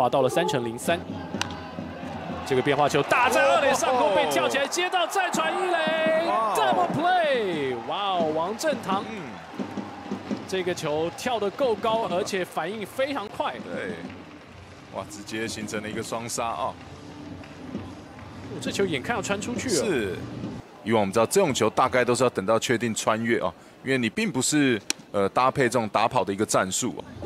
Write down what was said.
滑到了三乘零三。这个变化球打在二垒上空，被跳起来接到，再传一垒，double play！哇哦，王振堂，这个球跳得够高，而且反应非常快。对，哇，直接形成了一个双杀啊！这球眼看要穿出去了。是，以往我们知道这种球大概都是要等到确定穿越啊，因为你并不是呃搭配这种打跑的一个战术啊。